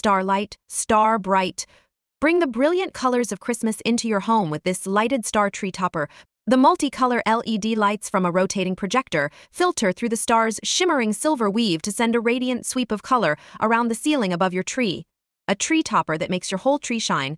Starlight, Star Bright. Bring the brilliant colors of Christmas into your home with this lighted star tree topper. The multicolor LED lights from a rotating projector filter through the star's shimmering silver weave to send a radiant sweep of color around the ceiling above your tree. A tree topper that makes your whole tree shine